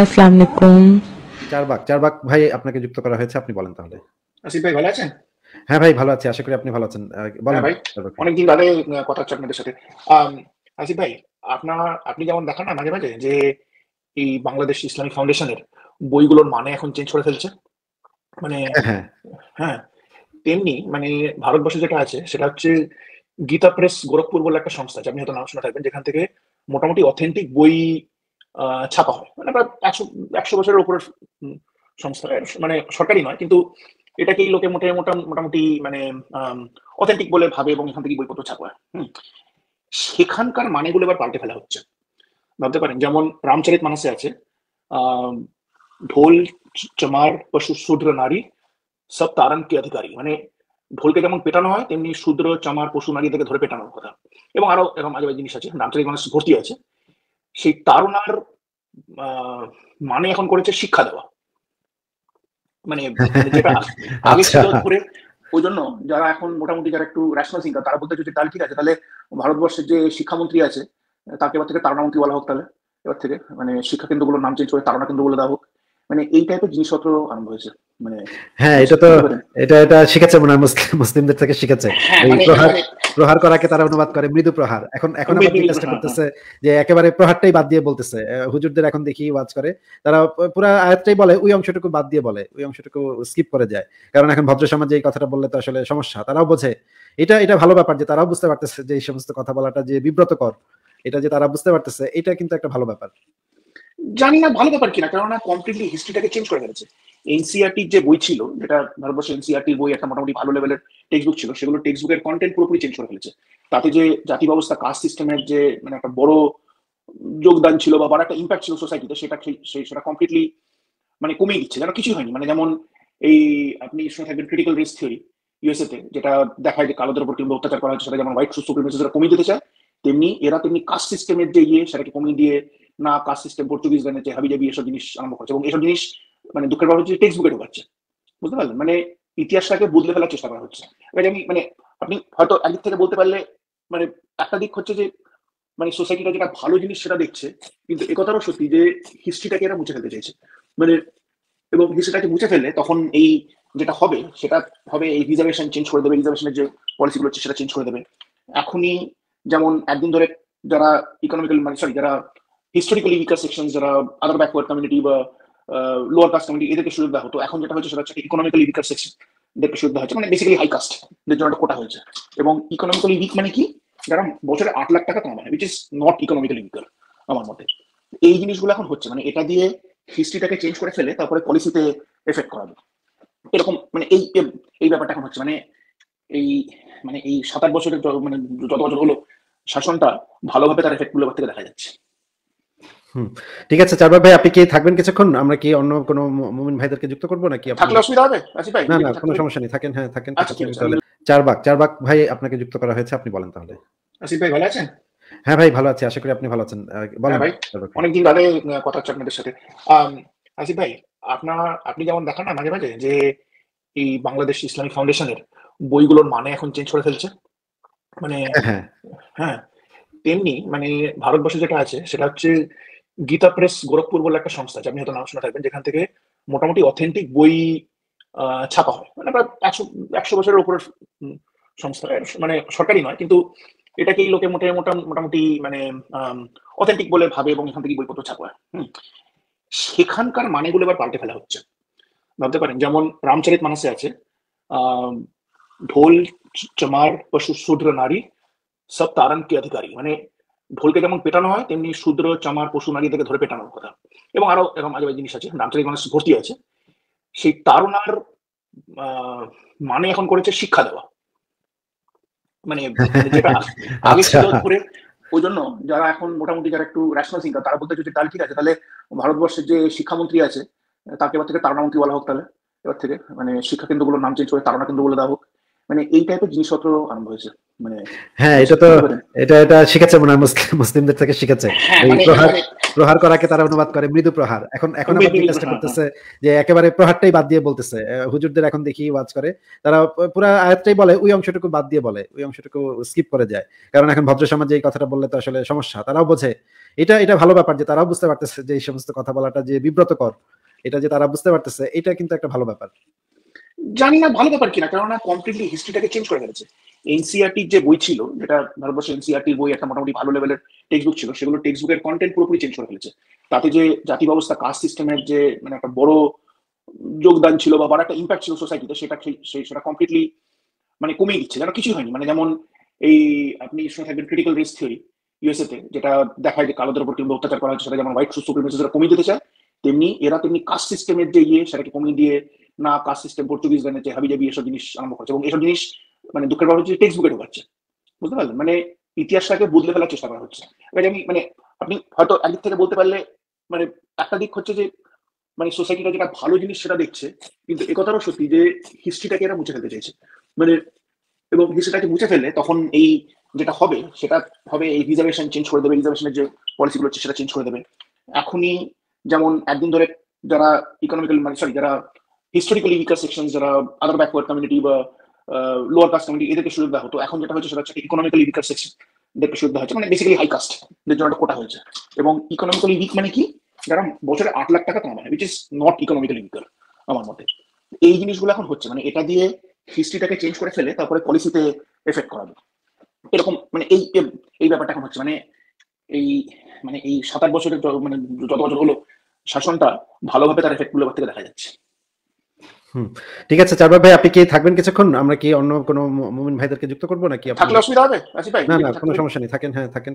আসসালামু আলাইকুম। চারবাক চারবাক ভাই আপনাকে যুক্ত করা হয়েছে আপনি বলেন তাহলে। আসিফ ভাই ভালো আছেন? হ্যাঁ ভাই ভালো আছি আশা করি আপনি ভালো আছেন। বলেন হ্যাঁ ভাই অনেকদিন বাদে কথা হচ্ছে আপনাদের সাথে। আসিফ ভাই আপনার আপনি যেমন দেখান না মাঝে মাঝে যে এই বাংলাদেশ ইসলামিক ফাউন্ডেশনের বইগুলোর মানে এখন চেঞ্জ করে ফেলছে মানে হ্যাঁ হ্যাঁ। তেমনি মানে ভারতবর্ষে যেটা আছে সেটা হচ্ছে গীতা প্রেস গোরখপুর বলে একটা সংস্থা আছে আপনি হয়তো নাম শুনে থাকবেন যেখান থেকে মোটামুটি অথেন্টিক বই ছাপা হয়। মানে প্রায় একশো একশো বছরের উপরের সংস্থা মানে সরকারি নয়, কিন্তু এটাকেই লোকে মোটে, মোটা, মোটামুটি মানে অথেন্টিক বলে ভাবে এবং এখান থেকে বইপত্র ছাপা হয়। সেখানকার মানেগুলো এবার পাল্টে ফেলা হচ্ছে। ভাবতে পারেন, যেমন রামচরিত মানসে আছে ঢোল, চমার পশু শূদ্র নারী, সব তারণ কে অধিকারী। মানে ঢোলকে যেমন পেটানো হয়, তেমনি শূদ্র, চামার, পশু, নারী থেকে ধরে পেটানোর কথা। এবং আরও এরকম আজে বাজে জিনিস আছে। রামচরিত মানস ভর্তি আছে। সেই তারুণার মানে এখন করেছে শিক্ষা দেওয়া। মানে যেটা আগে আচ্ছা। ছিল ধরে ওই জন্য যারা এখন মোটামুটি যারা একটু রেশনাল থিঙ্কার তারা বলতে চাইছে তাহলে ঠিক আছে তাহলে ভারতবর্ষের যে শিক্ষামন্ত্রী আছে তাকে এবার থেকে তারণামন্ত্রী বলা হোক তাহলে এবার থেকে মানে শিক্ষা কেন্দ্রগুলোর নাম চেঞ্জ করে তারণা কেন্দ্র বলে দেওয়া হোক। মানে এই টাইপের জিনিসপত্র আরম্ভ হয়েছে মানে হ্যাঁ এটা তো এটা এটা শিখেছে মনে হয় মুসলিমদের থেকে শিখেছে। হ্যাঁ এই মানে প্রহার মানে প্রহার করাকে তারা অনুবাদ করে মৃদু প্রহার। এখন এখন মৃদু চেষ্টা করতেছে যে একেবারে প্রহারটাই বাদ দিয়ে বলতেছে। হুজুরদের এখন দেখি ওয়াজ করে। তারা পুরা আয়াতটাই বলে ওই অংশটুকু বাদ দিয়ে বলে ওই অংশটুকু স্কিপ করে যায়। কারণ এখন ভদ্র সমাজে এই কথাটা বললে তো আসলে সমস্যা। তারাও বোঝে। এটা এটা ভালো ব্যাপার যে তারাও বুঝতে পারতেছে যে এই সমস্ত কথা বলাটা যে বিব্রতকর এটা যে তারা বুঝতে পারতেছে এটা কিন্তু একটা ভালো ব্যাপার। জানি না, ভালো ব্যাপার কিনা, কেননা কমপ্লিটলি হিস্ট্রিটাকে চেঞ্জ করে ফেলেছে। এনসিআরটির যে বই ছিল, যেটা ভারতবর্ষে এনসিআরটির বই একটা মোটামুটি ভালো লেভেলের টেক্সট বুক ছিল, সেগুলো টেক্সট বুকের কন্টেন্ট পুরোপুরি চেঞ্জ করে ফেলেছে। তাতে যে জাতি ব্যবস্থা কাস্ট সিস্টেমের যে মানে একটা বড় যোগদান ছিল বা বড় একটা ইম্প্যাক্ট ছিল সোসাইটিতে সেটা সেই- সেটা কমপ্লিটলি মানে কমিয়ে দিচ্ছে, যেন কিছুই হয়নি। মানে যেমন এই আপনি শুনে থাকবেন ক্রিটিক্যাল রেস থিওরি ইউএসএ তে যেটা দেখায় যে কালোদের উপর কিংবা অত্যাচার করা হচ্ছে সেটা যেমন হোয়াইট সুপ্রিমেসিরা কমিয়ে দিতে চায়, তেমনি এরা তেমনি কাস্ট সিস্টেমের যে ইয়ে সেটাকে কমিয়ে দিয়ে না কাস্ট সিস্টেম পর্তুগিজ গানের যে হাবি জাবি এসব জিনিস আরম্ভ করছে এবং এসব জিনিস মানে দুঃখের ব্যাপার হচ্ছে টেক্সট বুকে ঢোকাচ্ছে। বুঝতে পারলেন? মানে ইতিহাসটাকে বদলে ফেলার চেষ্টা করা হচ্ছে। এবার আমি মানে আপনি হয়তো একদিক থেকে বলতে পারলে মানে একটা দিক হচ্ছে যে মানে সোসাইটিটা যেটা ভালো জিনিস সেটা দেখছে, কিন্তু এ কথাটাও সত্যি যে হিস্ট্রিটাকে এরা মুছে ফেলতে চাইছে। মানে এবং হিস্ট্রিটাকে মুছে ফেললে তখন এই যেটা হবে, সেটা হবে এই রিজার্ভেশন চেঞ্জ করে দেবে রিজার্ভেশনের যে পলিসিগুলো হচ্ছে সেটা চেঞ্জ করে দেবে। এখনই যেমন একদিন ধরে যারা ইকোনমিক্যাল মানে সরি যারা হিস্টোরিক্যালি উইকার সেকশন যারা আদার ব্যাকওয়ার্ড কমিউনিটি বা লোয়ার কাস্ট কমিউনিটি এদেরকে সুযোগ দেওয়া হতো। এখন যেটা হচ্ছে সেটা হচ্ছে ইকোনমিক্যালি উইকার সেকশন এদেরকে সুযোগ দেওয়া হচ্ছে। মানে বেসিক্যালি হাই কাস্ট এদের জন্য কোটা হয়েছে। এবং ইকোনমিক্যালি উইক মানে কি? যারা বছরে আট লাখ টাকা কামায় which is not economically weaker আমার মতে। এই জিনিসগুলো এখন হচ্ছে। মানে এটা দিয়ে হিস্ট্রিটাকে চেঞ্জ করে ফেলে তারপরে পলিসিতে এফেক্ট করাবে এরকম মানে এই, এই- ব্যাপারটা এখন হচ্ছে। মানে এই মানে এই সাত আট বছরের মানে যত বছর হলো, শাসনটা ভালোভাবে তার এফেক্টগুলো থেকে দেখা যাচ্ছে। ঠিক আছে চারবার ভাই আপনি কি থাকবেন কিছুক্ষণ? আমরা কি অন্য কোনো মুমিন ভাইদেরকে যুক্ত করব নাকি আপনি- থাকলে অসুবিধা হবে? আসিফ ভাই না না কোনো সমস্যা নেই। থাকেন হ্যাঁ থাকেন আচ্ছা, ঠিক চারবাক চারবাক ভাই আপনাকে যুক্ত করা হয়েছে আপনি বলেন তাহলে। আসিফ ভাই ভালো আছেন? হ্যাঁ ভাই ভালো আছি আশা করি আপনি ভালো আছেন। বলেন। হ্যাঁ ভাই। ভাই। অনেকদিন বাদে কথা হচ্ছে আপনাদের সাথে। আসিফ ভাই আপনার আপনি যেমন দেখান না মাঝে মাঝে যে এই বাংলাদেশ ইসলামিক ফাউন্ডেশনের বইগুলোর মানে এখন চেঞ্জ করে ফেলছে মানে হ্যাঁ। হ্যাঁ তেমনি মানে ভারতবর্ষে যেটা আছে সেটা হচ্ছে গীতা প্রেস গোরখপুর বলে একটা সংস্থা আছে, আপনি হয়তো নাম শুনে থাকবেন, যেখান থেকে মোটামুটি অথেন্টিক বই ছাপা হয়। মানে প্রায় একশো একশো বছরের উপরের সংস্থা। মানে সরকারি নয়, কিন্তু এটাকেই লোকে মোটে, মোটা, মোটামুটি মানে অথেন্টিক বলে ভাবে এবং এখান থেকে বইপত্র ছাপা হয়। সেখানকার মানেগুলো এবার পাল্টে ফেলা হচ্ছে। ভাবতে পারেন, যেমন রামচরিত মানসে আছে ঢোল, চমার পশু শূদ্র নারী, সব তারণ কে অধিকারী। মানে ঢোলকে যেমন পেটানো হয় তেমনি শূদ্র চামার পশু নারী থেকে ধরে পেটানোর কথা। এবং আরও এরকম আজে বাজে জিনিস আছে রামচরিত মানুষ ভর্তি আছে সেই তারুণার আহ, মানে এখন করেছে শিক্ষা দেওয়া। মানে যেটা আগে আচ্ছা ছিল ধরে ওই জন্য যারা এখন মোটামুটি যারা একটু রেশনাল থিঙ্কার তারা বলতে চাইছে তাহলে ঠিক আছে তাহলে ভারতবর্ষের যে শিক্ষামন্ত্রী আছে তাকে এবার থেকে তারণা মন্ত্রী বলা হোক তাহলে। এবার থেকে মানে শিক্ষা কেন্দ্রগুলোর নাম চেঞ্জ করে তারণা কেন্দ্র বলে দেওয়া হোক। মানে এই টাইপের জিনিসপত্র আরম্ভ হয়েছে মানে হ্যাঁ এটা তো এটা এটা শিখেছে মনে মুসলিমদের থেকে শিখেছে। হ্যাঁ এই মানে প্রহার প্রহার করাকে তারা অনুবাদ করে মৃদু প্রহার। এখন এখন আবার চেষ্টা করতেছে যে একেবারে প্রহারটাই বাদ দিয়ে বলতেছে। হুজুরদের এখন দেখি ওয়াজ করে। তারা পুরা আয়াতটাই বলে ওই অংশটুকু বাদ দিয়ে বলে ওই অংশটুকু স্কিপ করে যায়। কারণ এখন ভদ্র সমাজে এই কথাটা বললে তো আসলে সমস্যা। তারাও বোঝে। এটা এটা ভালো ব্যাপার যে তারাও বুঝতে পারতেছে যে এই সমস্ত কথা বলাটা যে বিব্রতকর। এটা যে তারা বুঝতে পারতেছে এটা কিন্তু একটা ভালো ব্যাপার। জানি না, ভালো ব্যাপার কিনা, কেননা কমপ্লিটলি হিস্ট্রিটাকে চেঞ্জ করে ফেলেছে। এনসিআরটির যে বই ছিল, যেটা ভারতবর্ষ এনসিআরটির বই একটা মোটামুটি ভালো লেভেলের টেক্সট বুক ছিল, সেগুলো টেক্সট বুকের কন্টেন্ট পুরোপুরি চেঞ্জ করে ফেলেছে। তাতে যে জাতি ব্যবস্থা কাস্ট সিস্টেমের যে মানে একটা বড় যোগদান ছিল বা বড় একটা ইম্প্যাক্ট ছিল সোসাইটিতে সেটা সেই সেটা কমপ্লিটলি মানে কমিয়ে দিচ্ছে। যেন কিছুই হয়নি। মানে যেমন এই আপনি শুনে থাকবেন ক্রিটিক্যাল রেস থিওরি ইউএসএ তে যেটা দেখায় যে কালোদের উপর কিংবা অত্যাচার করা হচ্ছে, সেটা যেমন হোয়াইট সুপ্রিমেসিসরা কমিয়ে দিতে চায়, তেমনি এরা তেমনি কাস্ট সিস্টেমের যে ইয়ে সেটাকে কমিয়ে দিয়ে না কাস্ট সিস্টেম পর্তুগিজ হাবি জাবি এসব জিনিস আরম্ভ করছে। এবং এসব জিনিস মানে দুঃখের ব্যাপার হচ্ছে টেক্সট বুকে ঢোকাচ্ছে। বুঝতে পারলেন? মানে ইতিহাসটাকে বদলে ফেলার চেষ্টা করা হচ্ছে। এবার আমি মানে আপনি হয়তো একদিক থেকে বলতে পারলে মানে একটা দিক হচ্ছে যে মানে সোসাইটিটা যেটা ভালো জিনিস সেটা দেখছে, কিন্তু এ কথাটাও সত্যি যে হিস্ট্রিটাকে এরা মুছে ফেলতে চাইছে। মানে এবং হিস্ট্রিটাকে মুছে ফেললে তখন এই যেটা হবে, সেটা হবে এই রিজার্ভেশন চেঞ্জ করে দেবে রিজার্ভেশনের যে পলিসিগুলো হচ্ছে সেটা চেঞ্জ করে দেবে। এখনই যেমন একদিন ধরে যারা ইকোনমিক্যাল মানে সরি যারা হিস্টোরিক্যালি উইকার সেকশন যারা আদার ব্যাকওয়ার্ড কমিউনিটি বা লোয়ার কাস্ট কমিউনিটি এদেরকে সুযোগ দেওয়া হতো। এখন যেটা হচ্ছে সেটা হচ্ছে ইকোনমিক্যালি উইকার সেকশন এদেরকে সুযোগ দেওয়া হচ্ছে। মানে বেসিক্যালি হাই কাস্ট এদের জন্য কোটা হয়েছে। এবং ইকোনমিক্যালি উইক মানে কি? যারা বছরে আট লাখ টাকা কামায় which is not economically weaker আমার মতে। এই জিনিসগুলো এখন হচ্ছে। মানে এটা দিয়ে হিস্ট্রিটাকে চেঞ্জ করে ফেলে, তারপরে পলিসিতে এফেক্ট করাবে এরকম মানে এই এই ব্যাপারটা এখন হচ্ছে। মানে এই মানে এই সাত আট বছরের মানে যত বছর হলো, শাসনটা ভালোভাবে তার এফেক্টগুলো থেকে দেখা যাচ্ছে। ঠিক আছে চারবার ভাই আপনি কি থাকবেন কিছুক্ষণ? আমরা কি অন্য কোনো মুমিন ভাইদেরকে যুক্ত করব নাকি থাকলে অসুবিধা হবে? না না কোনো সমস্যা নেই থাকেন হ্যাঁ থাকেন